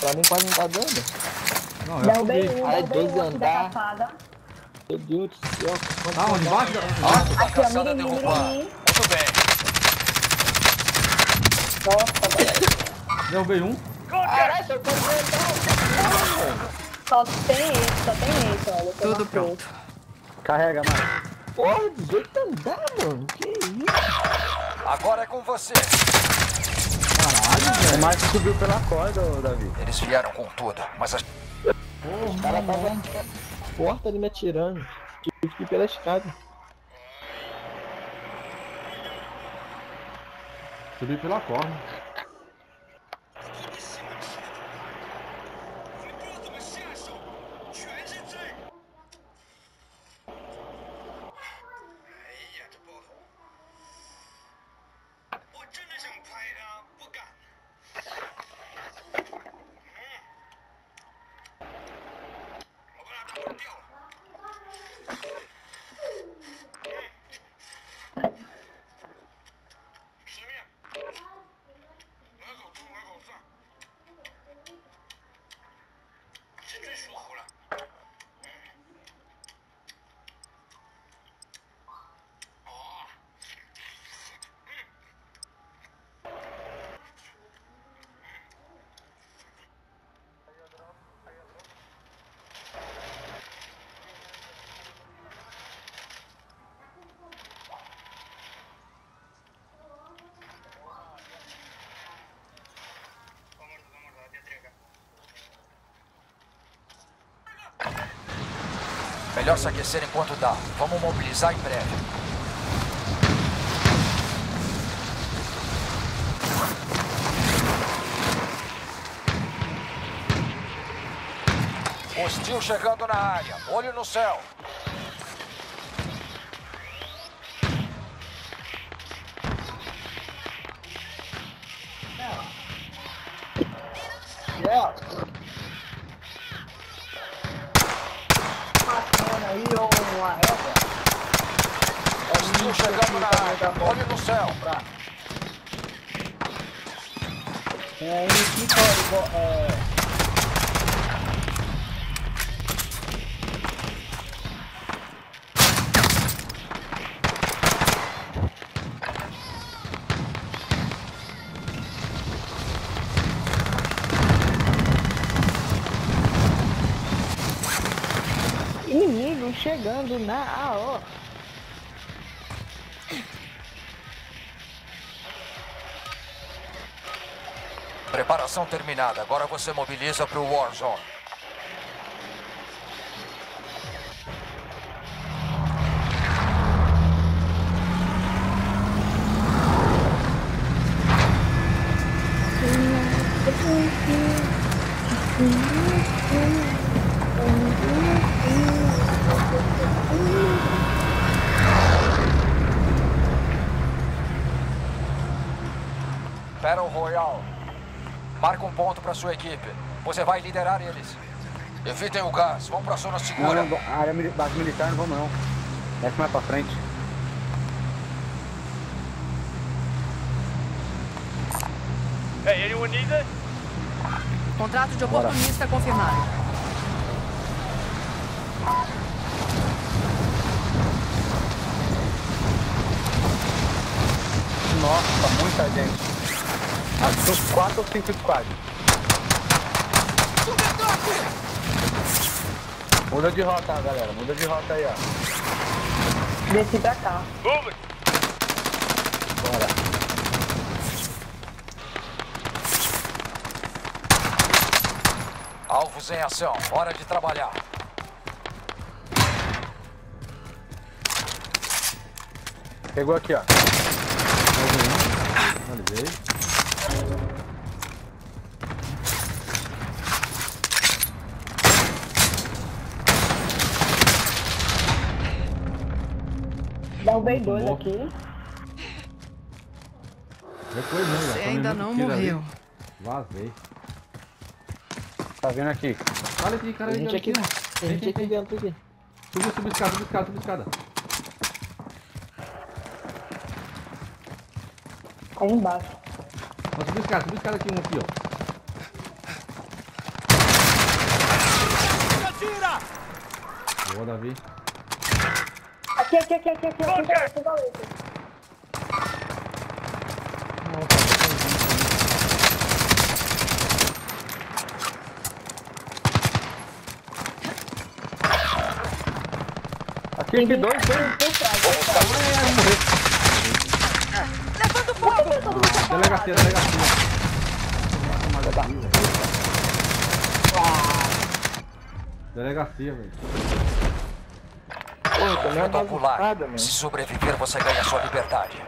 Pra mim quase não tá dando. Não, eu Derrubei subi. um, Ai, um aqui da andar. Meu Deus do céu. Tá onde? Embaixo? Da Aqui, ó, mini, derrubado. mini. Muito bem. Nossa, velho. Derrubei um. Caralho, eu tô vendo. Só tem esse, só tem esse, olha. Tudo pronto. Carrega, mano. Porra, 18 andar, mano. Que isso? Agora é com você. O Márcio subiu pela corda, ô, Davi. Eles vieram com tudo, mas a O cara tava na porta ali me atirando. Tive que ir pela escada. Subi pela corda. Melhor se aquecer enquanto dá. Vamos mobilizar em breve. Hostil chegando na área. Olho no céu. Chegando na AO. Preparação terminada. Agora você mobiliza para o Warzone. Battle Royale. Marca um ponto para sua equipe. Você vai liderar eles. Evitem o gás. Vão para a zona Não, segura. não, a área base militar não vamos não. Desce mais pra frente. Contrato de oportunista confirmado. Nossa, muita gente. Acho que uns 4 ou 5 squads. Muda de rota, galera. Muda de rota aí, ó. Desci pra cá. Bora. Alvos em ação. Hora de trabalhar. Pegou aqui, ó. Finalizei. Derrubei dois Tomou. aqui. Depois não, Você ainda não tiro ali. morreu. Vazei. Tá vendo aqui? Olha aqui, cara. A aí, gente aqui, a gente aqui dentro aqui. Subiu, subiu escada, subiu escada, subiu escada. Aí embaixo. Ó, subiu escada, subiu escada aqui, um aqui, ó. Boa, Davi. Aqui, aqui, aqui, aqui, aqui, aqui, aqui, aqui. Aqui, aqui, dois, dois. Delegacia, delegacia. Delegacia, velho. É bagunçada, meu. Se sobreviver, você ganha sua liberdade.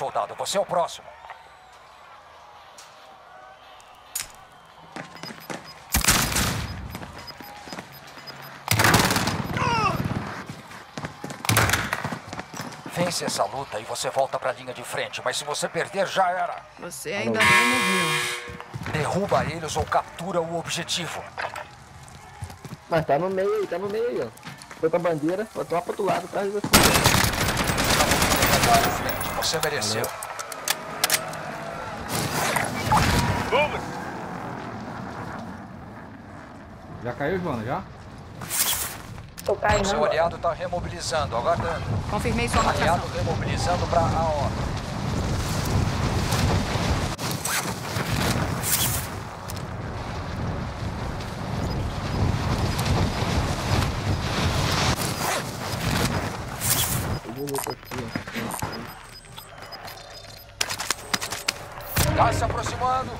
Soldado. Você é o próximo. Vence essa luta e você volta para a linha de frente. Mas se você perder, já era. Você ainda não morreu. Derruba eles ou captura o objetivo. Mas tá no meio aí, tá no meio aí, ó. Foi pra bandeira, botou lá pro outro lado, atrás de você. Você mereceu. Já caiu, Joana, já? Tô caindo Seu agora. aliado está remobilizando, aguardando. Confirmei sua Aliado marcação. remobilizando para a hora. Bonito aqui, ó. Tá se aproximando.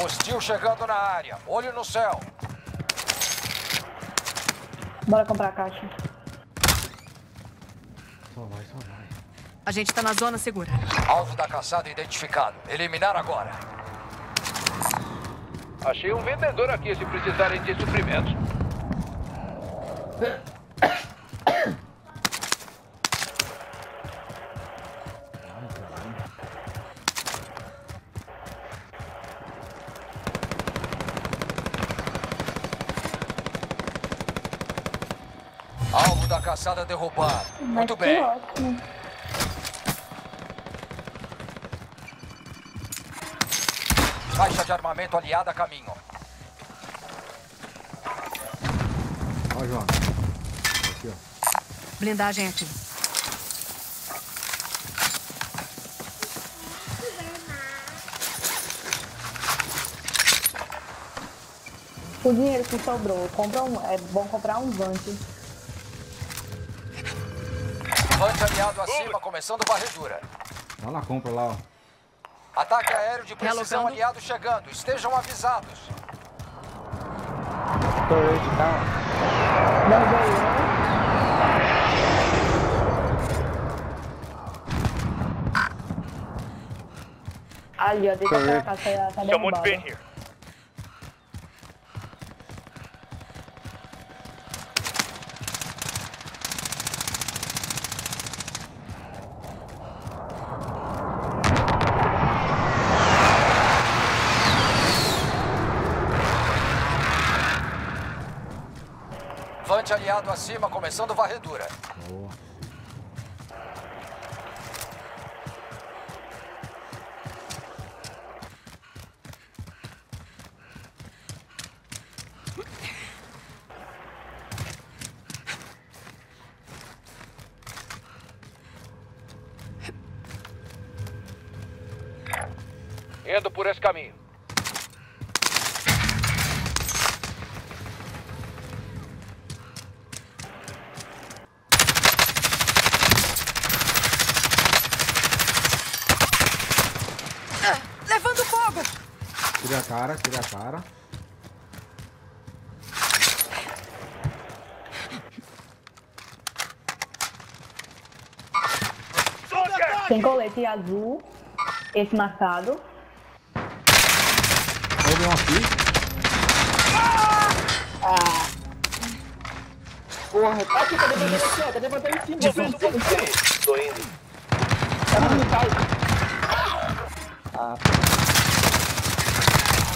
Hostil chegando na área. Olho no céu. Bora comprar a caixa. Só vai, só vai. A gente tá na zona segura. Alvo da caçada identificado. Eliminar agora. Achei um vendedor aqui se precisarem de suprimentos. Derrubado. Mas Muito bem. ótimo. Caixa de armamento aliada a caminho. Ó, Joana. Aqui, ó. Blindagem aqui. O dinheiro que sobrou, compra um, é bom comprar um vante. Aliado acima, começando varredura. Lá na compra, lá, ó. Ataque aéreo de precisão Relocando. aliado chegando. Estejam avisados. Torrente, tá? Derrubei um. Ali, ó, deixa pra cá, tá, tá Someone's been here. Aliado acima, começando varredura. Boa. Indo por esse caminho. tirei a cara, tirei a cara. Tem colete azul, esse marcado. Houve um aqui. Porra, tá aqui, tá levantando aqui, ó. Tá levantando em cima. Tá em cima. Tô indo. Tá no cai. Ah,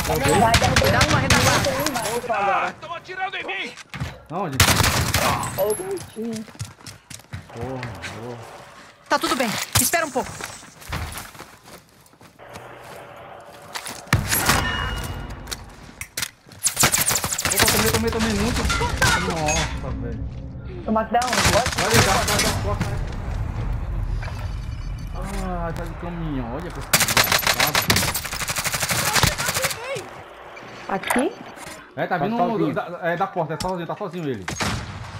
Vai derrubar Dá uma um mais agora. Estão atirando em mim! Onde? olha o. Porra, porra. Tá tudo bem. Espera um pouco. Opa, tomei, tomei, tomei muito. Nossa, velho. Tomar que dá um. Olha aí, cara, cara, cara, cara. Ah, tá de caminhão. Olha pra esse desgraçado. Aqui. É, tá Tá vindo sozinho. da, é, da porta, é sozinho, tá sozinho ele.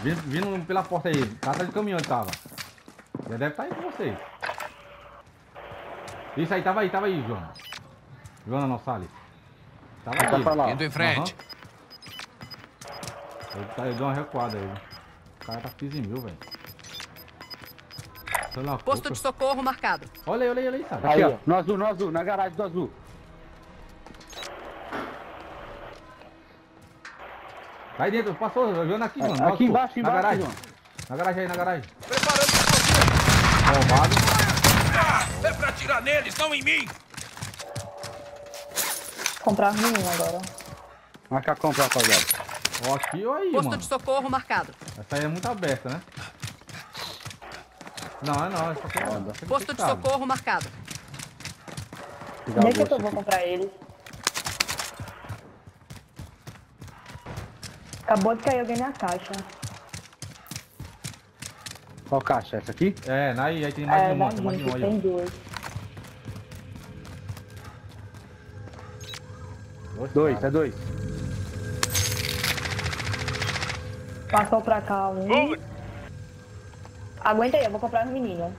Vindo, vindo pela porta aí. Tá atrás de caminhão ele tava. Já deve estar aí com vocês. Isso aí, tava aí, tava aí, João. Joana não. Tava Tá aí. pra lá. Indo em frente. Aham. Ele, tá, ele deu uma recuada aí. O cara tá 15 mil, velho. Posto pouca. de socorro marcado. Olha aí, olha aí, olha aí, sabe? Aqui, Aí, ó. No azul, no azul, na garagem do azul. Tá aí dentro, passou, Joana aqui, mano. Aqui Nossa, embaixo, na embaixo, garagem. João. Na garagem aí, na garagem. Preparando É pra atirar neles, não em mim! Comprar as meninas agora. Marca a compra, rapaziada. Ó, aqui ou aí, Posto mano. de socorro marcado. Essa aí é muito aberta, né? Não, é não. Essa aqui é, é Posto de fechada. socorro marcado. Deixa gosto que eu vou aqui. comprar eles. Acabou de cair alguém na caixa. Qual caixa? Essa aqui? É, na aí, aí tem mais É, de um monte, tem mais de um gente, aí. tem duas. Dois, caras. é dois. Passou pra cá um. Aguenta aí, eu vou comprar as meninas.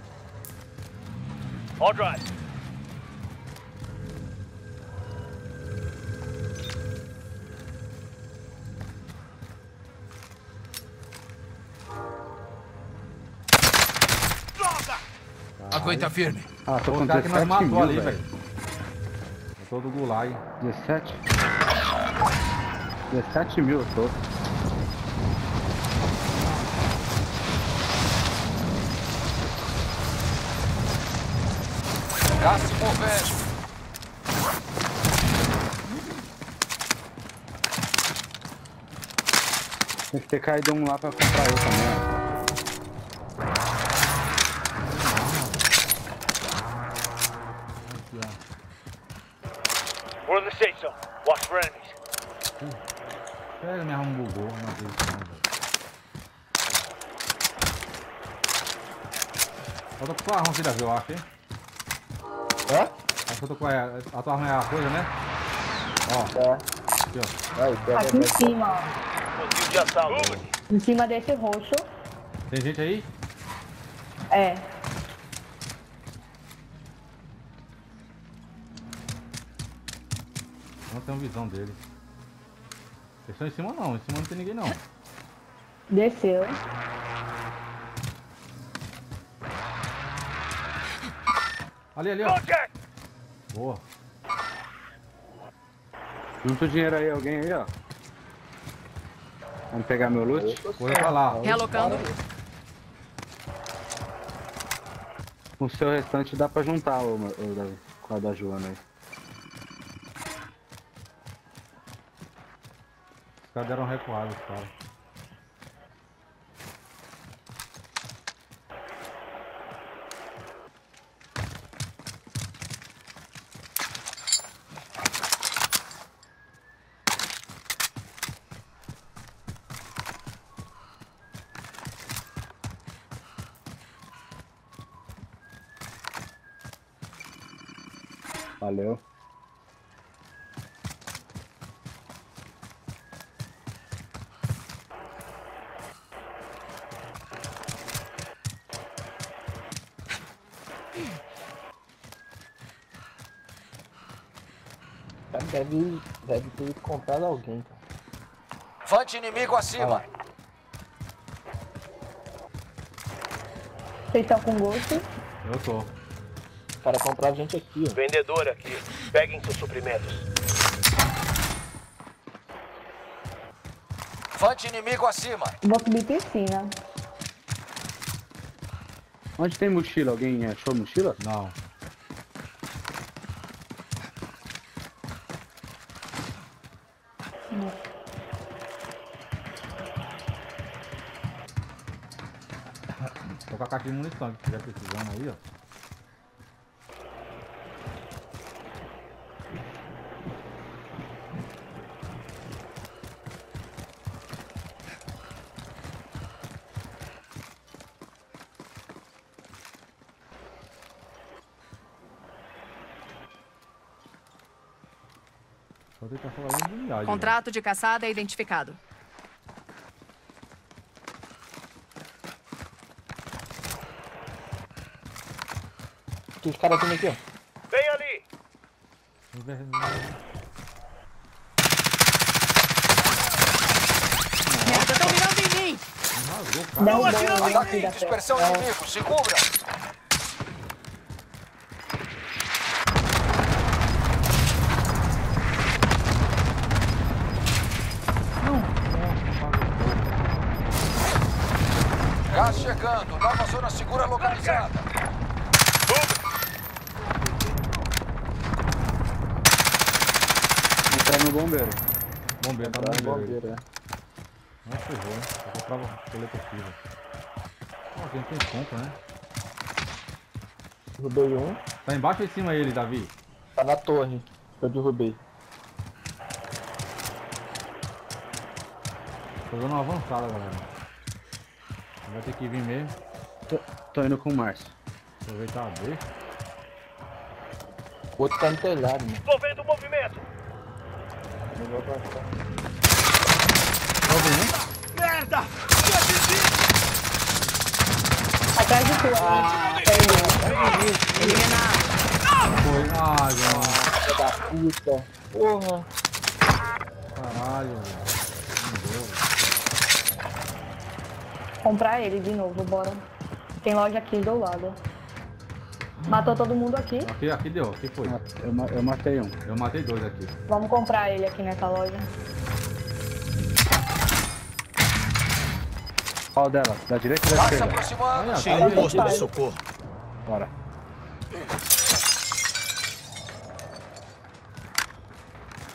All drive. Aguenta firme. Ah, tô Foi com o cara que nós 17 matou mil, ali, velho. Eu tô do gulag. 17? 17 mil eu tô. Gás se movendo. Tem que ter caído um lá pra comprar eu também. Safe zone. Watch for enemies. Sério, minha arma bugou. Não acredito não, velho. Eu tô com sua arma, filha, eu acho, hein? Hã? Acho que eu tô com a... A tua arma é a coisa, né? Ó, É. aqui, ó. Aí, pega, Aqui em pega. cima, ó. Em cima desse roxo. Tem gente aí? É. tenho visão dele. Eles estão em cima não, em cima não tem ninguém não. Desceu. Ali, ali, ó. Boa. Junta o dinheiro aí, alguém aí, ó. Vamos pegar meu loot? Correu pra lá. Realocando. O seu restante dá pra juntar, ô, ô com a da Joana aí. Caras deram recuada, os caras. Valeu. Deve, deve ter comprado alguém, cara. Vante inimigo acima. Vocês estão com gosto? Eu tô. O cara comprava gente aqui, ó. Vendedor aqui. Peguem seus suprimentos. Vante inimigo acima. Vou subir piscina. Onde tem mochila? Alguém achou mochila? Não. De munição que estiver precisando aí, ó. Né? Contrato de caçada identificado. Os caras têm aqui, ó. Vem ali! Merda, estão mirando em mim! Derrubou atirando em aqui mim, da frente. Dispersão inimigo. Se cubra. Gás chegando. Nova zona segura localizada. Entrar no bombeiro. Bombeiro, tá no Tá bombeiro. aí. bombeiro, é. Não ferrou, né? Eu comprava coletiva. Ó, quem tem compra, né? Derrubei um. Tá embaixo ou em cima ele, Davi? Tá na torre. Eu derrubei. Tô dando uma avançada, galera. Vai ter que vir mesmo. Tô, tô indo com o Márcio. Aproveitar a B. O outro tá no telhado, mano. Tô vendo o movimento. Melhor pra cá. Merda! Atrás de tu. Ah, Eliminado. Foi. Ah. Filha da puta. Porra. Caralho, velho. Comprar ele de novo, bora. Tem loja aqui do lado. Matou todo mundo aqui. Aqui, aqui deu, aqui foi. Eu, ma- eu matei um. Eu matei dois aqui. Vamos comprar ele aqui nessa loja. Qual dela? Da direita ou da se esquerda? aproximando. Olha, Chega posto de socorro. Bora.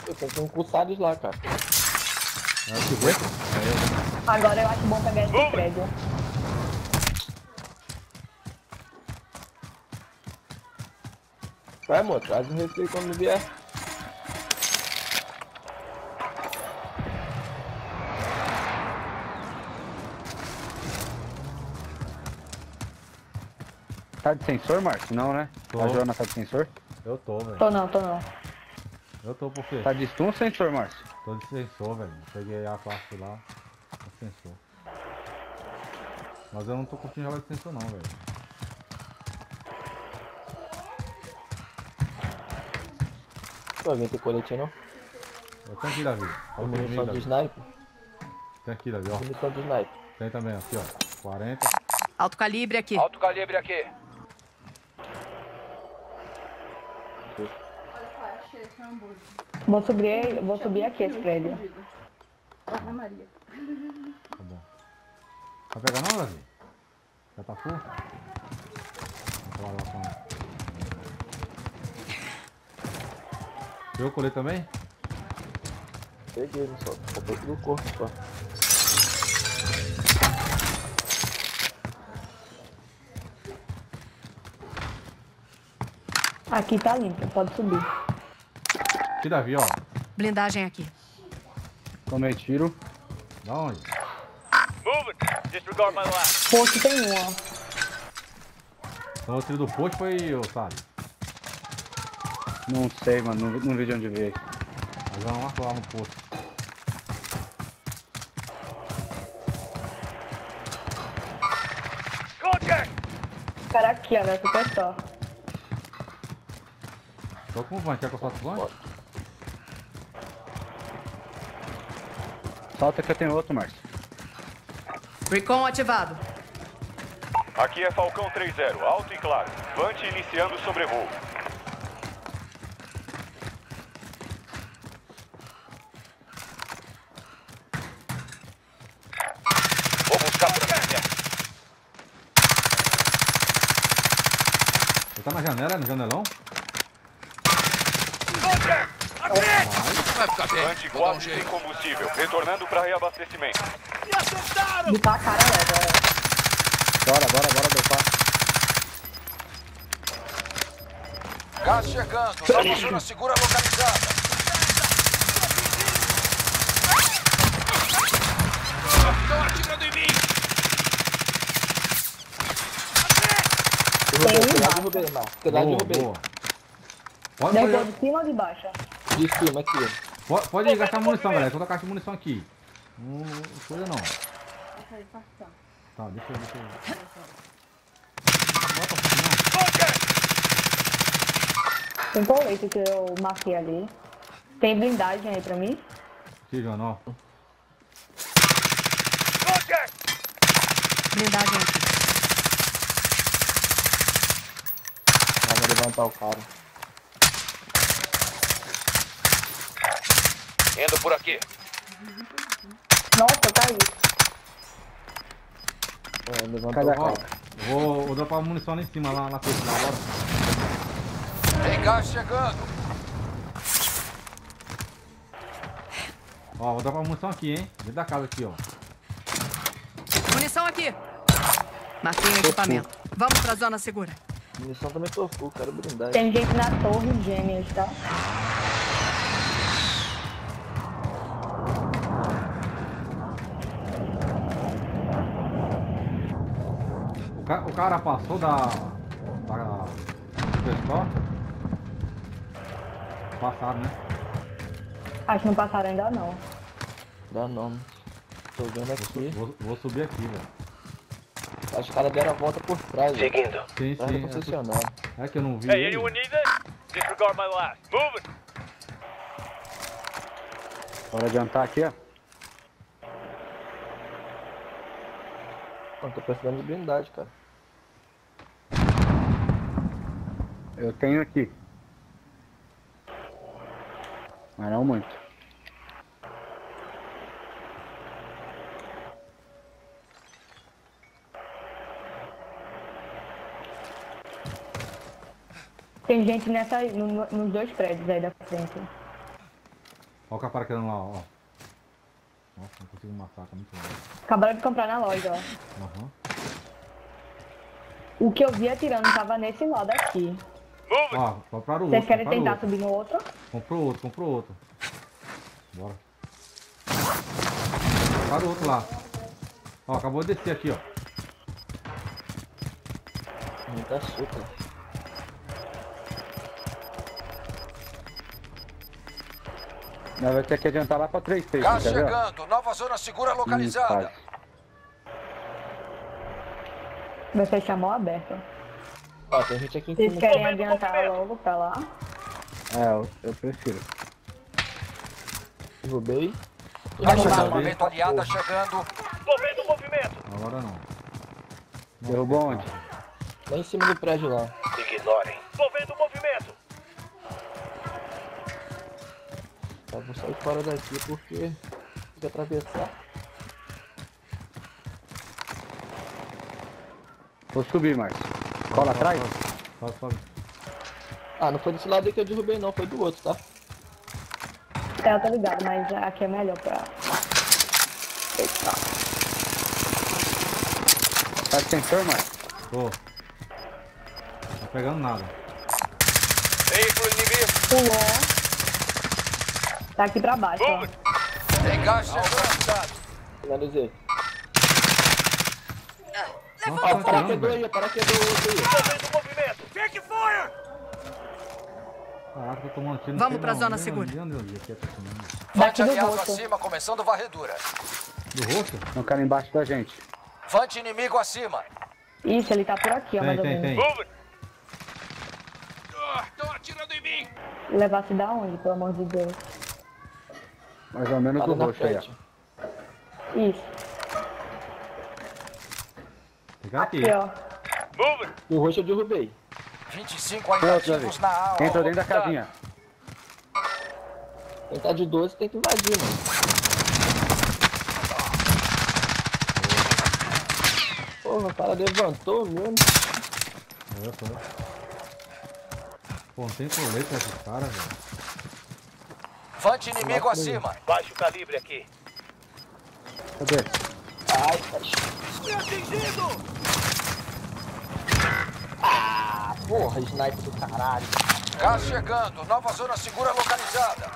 Eu tenho um cuçados lá, cara. É o que foi? Agora eu acho bom pegar esse prédio. Vai, amor. Traz um receio quando vier. Tá de sensor, Márcio? Não, né? Tô. A Joana tá de sensor? Eu tô, velho. Tô não, tô não. Eu tô por quê? Tá de stun ou sensor, Márcio? Tô de sensor, velho. Peguei a parte lá. Com sensor. Mas eu não tô curtindo jogar de sensor não, velho. Pô, alguém tem colete não? Tenho aqui, Davi. Tem Olha o munição Davi. de sniper? Tem aqui, Davi, ó. Munição de sniper. Tem também, aqui, ó. 40. Alto calibre aqui. Alto calibre aqui. Vou subir, vou subir aqui esse prédio. Tá bom. Vai pegar não, Davi? Já tá full? Vou falar lá com ele. Eu colei também? Peguei, não só. Comprei tudo o corpo só. Aqui tá limpo, pode subir. Aqui, Davi, ó. Blindagem aqui. Tomei tiro. Da onde? Moving. Disregard my last. Posto tem um, ó. Então o tiro do post foi o sabe? Não sei, mano. Não, não vi de onde veio. Mas ela marcou lá no posto. Cara aqui, ó, né? meu super só. Tô com o Van, quer que eu faça o Van? Solta que eu tenho outro, Márcio. Recon ativado. Aqui é Falcão 3-0, alto e claro. Vante iniciando o sobrevoo. Tá na janela, no janelão? Vai ficar bem. Vante Vou dar um quase sem jeito. combustível, retornando para reabastecimento. De tá a cara leva. Bora, bora, bora, dopar. Gás chegando. Nova zona segura localizada. Estão atirando em mim. Cuidado, derrubei, Marcos. Cuidado, Boa, derrubei. boa. Pode, Derrubou pode, de cima ou de baixo? De cima aqui. pode, pode gastar munição, galera. Tô com a caixa de munição aqui. Não coisa não. Tá, deixa eu, deixa eu. Bota pra. Tem colete que eu marquei ali. Tem blindagem aí pra mim. Aqui, João, ó. Blindagem aqui. Levantar o cara. Indo por aqui. Nossa, eu caí. É, levantou Cadê a cara. vou, vou dropar munição lá em cima, lá na frente, lá. Tem gás chegando. Ó, vou dropar munição aqui, hein? Dentro da casa aqui, ó. Munição aqui. Marquei o equipamento. Vamos pra zona segura. Munição também tô full, quero blindagem. Tem gente na torre gêmeas, tá? O, ca- o cara passou da. da. do pessoal. Passaram, né? Acho que não passaram ainda não. Dá não. Tô vendo aqui. Vou, vou subir aqui, velho. Acho que os caras deram a volta por trás. Seguindo. Sim, do sim. concessionário. É, é que eu não vi. Hey, ele. anyone need this? Disregard my last. Moving. Bora adiantar aqui, ó. Mano, tô precisando de blindagem, cara. Eu tenho aqui. Mas não muito. Tem gente nessa, no- nos dois prédios aí da frente. Ó o capara querendo lá, ó. Nossa, não consigo matar, tá muito longe. Acabaram de comprar na loja, ó. Aham. O que eu vi atirando tava nesse lado aqui. Ó, compraram o Vocês outro. querem tentar outro. subir no outro? Comprou outro, comprou outro. Bora. Compraram o outro lá. Ó, acabou de descer aqui, ó. Muita açúcar. Nós vamos ter que adiantar lá pra 3 6 Gás ó? chegando. Nova zona segura localizada. Vai fechar mão aberta. Ó, tem gente aqui em Vocês cima. querem adiantar logo pra lá? É, eu, eu prefiro. Derrubei. Caixa de armamento aliada chegando. Movendo o movimento. Agora não. Derrubou onde? Lá em cima do prédio lá. Ignorem. Movendo o Tá, vou sair fora daqui porque tem que atravessar. Vou subir, Márcio. Cola atrás? Sobe, sobe. Ah, não foi desse lado aí que eu derrubei não, foi do outro, tá? É, eu tô ligado, mas aqui é melhor pra... Tá de sensor, Márcio? Tô. Tá pegando nada. Veículo inimigo. Pulou. Tá aqui pra baixo, ó. Finalizei. Nossa, Ó, tá o velho. aí, o outro aí. Movimento. Take fire. Caraca, tô tomando tiro. não Vamos pra zona nem segura. é tá. Vante Daqui do aliado acima, começando varredura. Do rosto? Tem um cara embaixo da gente. Vante inimigo acima. Ixi, ele tá por aqui, ó, Tem, mais ou tem, menos. Estão atirando em mim. Levasse da onde, pelo amor de Deus? Mais ou menos Para do na roxo aí, ó. frente. Isso. Fica aqui. Aqui, ó. O roxo eu derrubei. 25 ainda Pronto, ativos Davi. na aula. Entrou dentro da casinha. Quem tá de 12 tem que invadir, mano. Porra, o cara levantou mesmo. Eu tô. Pô, não tem colete pra esses caras, velho. Vante inimigo acima. Baixo calibre aqui. Cadê? Ai, tá Ah, porra, sniper do caralho. Gás chegando. Nova zona segura localizada.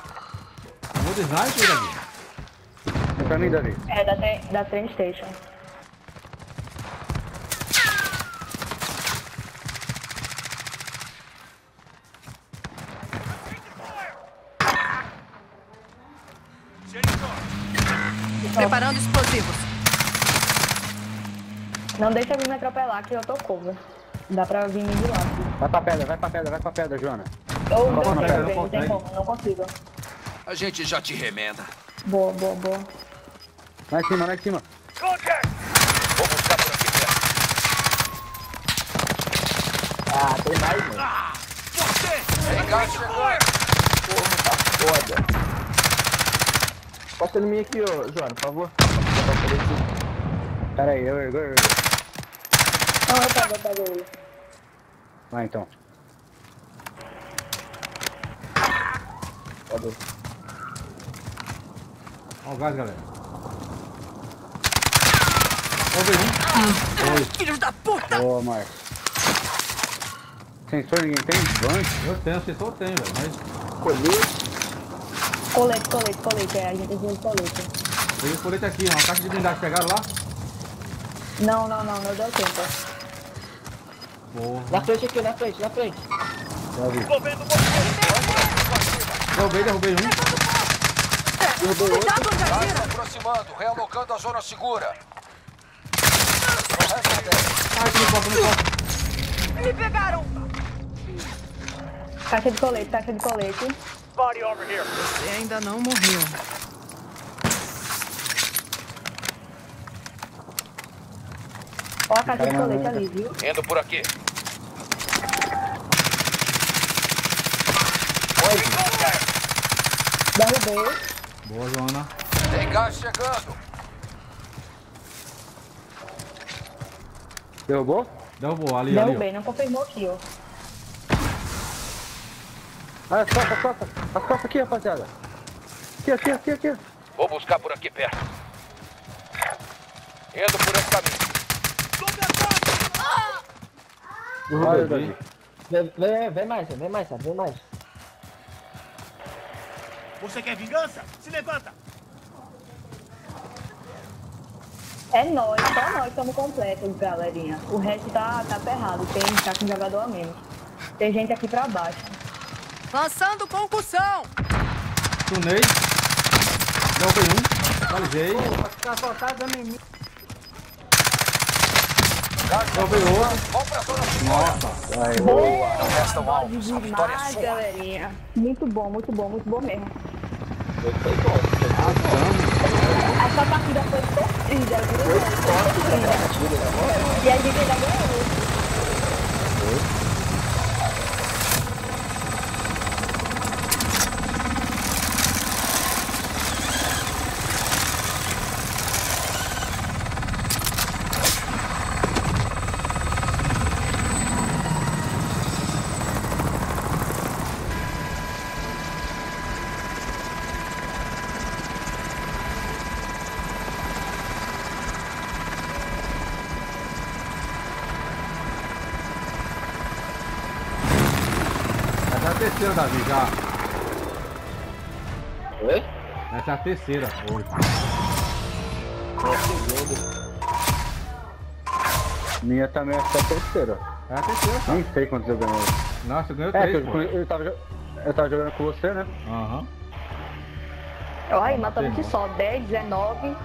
De sniper, Davi. Pra mim, Davi. É da, da train station. Explosivos. Não deixa vir me atropelar que eu tô cover. Dá pra vir de lá. Vai pra pedra, vai pra pedra, vai pra pedra, Joana. Ou Não, não, não, tem, não não tem consegue. como, não consigo. A gente já te remenda. Boa, boa, boa. Lá em cima, lá em cima. Contact. Vou buscar por aqui perto. Ah, tem mais, mano. Tem gás chegando. Porra, tá foda. Passa em mim aqui, ô, Joana, por favor. Pra poder. Pera aí, eu, eu, eu. eu. Não, eu pego, eu pego ele. Vai então. Cadê? Ó o gás, galera. Ó, veio Filhos da puta! Boa, Marcos. Sensor ninguém tem? Um. Eu tenho, vocês só tem, velho. Mas Colete. Colete, colete, colete. É, a gente precisa de colete. Peguei o colete aqui, ó. Uma caixa de blindagem. Pegaram lá? Não, não, não, não deu tempo. Porra. Na frente aqui, na frente, na frente. Envolvendo movimento. Derrubei, derrubei um. Derrubei outro. Cuidado se aproximando. Realocando a zona segura. Ai, que me costa, me costa. Me pegaram! Caixa de colete, caixa de colete. Body over here. Você ainda não morreu. Ó a caixa de colete ali, viu? Indo por aqui. Derrubei. Boa, Joana. Tem gás chegando. Derrubou? Derrubou, ali, ali, Derrubei, não confirmou aqui, ó. Ah, as costas, as costas. As costas aqui, rapaziada. Aqui, aqui, aqui, aqui. Vou buscar por aqui perto. Indo por esse caminho. Olha, Derrubei. Davi. Vem, vem, vem mais, vem mais? Vem mais. Você quer vingança? Se levanta. É nós, só nós estamos completos, galerinha. O resto tá, tá ferrado, tem, tá com jogador a menos. Tem gente aqui pra baixo. Lançando concussão! Tunei. Derrubei um. Outro. Vamos pra zona segura. Nossa. Aí, Não resta um alvo. A vitória é sua. galerinha. Muito bom, muito bom, muito bom mesmo. Foi bom. Essa partida foi sofrida, viu? Sofrida. E a gente ainda ganhou. Essa é a terceira, Davi, já. Oi? Essa é a terceira. Minha também acho que é a terceira. É a terceira. Nem sei quantos eu ganhei. Nossa, ganhou É, que três, eu, eu, tava, eu tava jogando com você, né? Aham. Olha, matamos que só 10, 19,